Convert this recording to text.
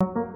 you